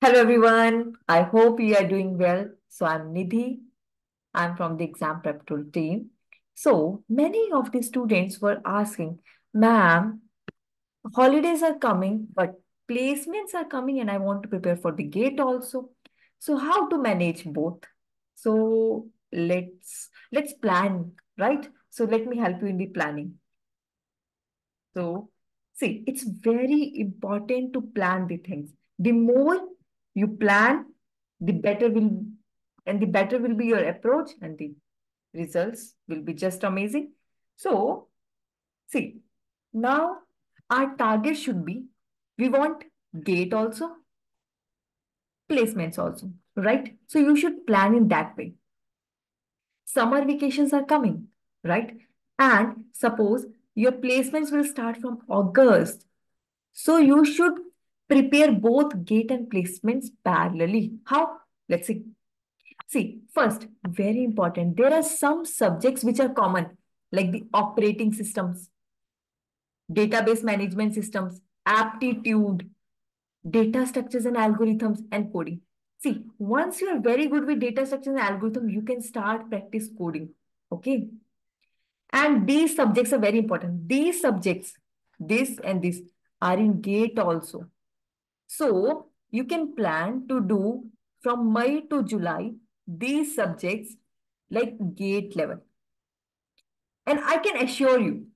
Hello everyone. I hope you are doing well. So I'm Nidhi. I'm from the exam prep tool team. So many of the students were asking, ma'am, holidays are coming, but placements are coming and I want to prepare for the gate also. So how to manage both? So let's let's plan, right? So let me help you in the planning. So see, it's very important to plan the things. The more you plan, the better will and the better will be your approach and the results will be just amazing. So see, now our target should be we want gate also, placements also, right? So you should plan in that way. Summer vacations are coming, right? And suppose your placements will start from August. So you should prepare both gate and placements parallelly. How? Let's see. See, first, very important, there are some subjects which are common, like the operating systems, database management systems, aptitude, data structures and algorithms, and coding. See, once you are very good with data structures and algorithms, you can start practice coding. Okay. And these subjects are very important. These subjects, this and this, are in GATE also. So you can plan to do from May to July these subjects like GATE level. And I can assure you,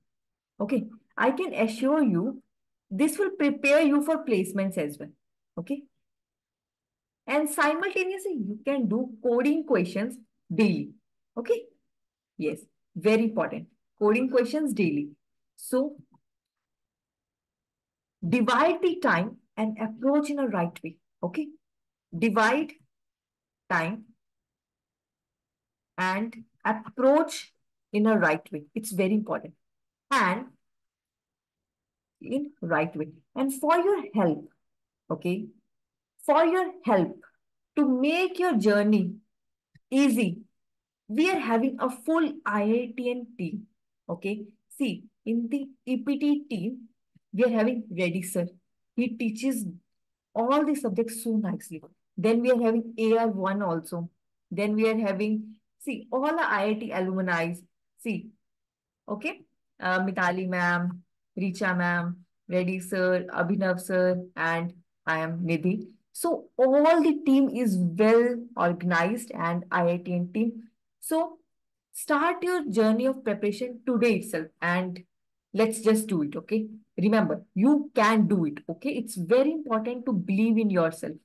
okay, I can assure you this will prepare you for placements as well. Okay. And simultaneously, you can do coding questions daily. Okay. Yes, very important. Coding questions daily. So divide the time and approach in a right way. Okay. Divide time and approach in a right way. It's very important. And in right way. And for your help, okay, for your help to make your journey easy, we are having a full IITian team, okay. See, in the EPT team, we are having Reddy sir. He teaches all the subjects so nicely. Then we are having AR1 also. Then we are having, see, all the IIT alumni. See, okay, uh, Mitali ma'am, Richa ma'am, Reddy sir, Abhinav sir, and I am Nidhi. So all the team is well organized and IITian team. So start your journey of preparation today itself and let's just do it, okay? Remember, you can do it, okay? It's very important to believe in yourself,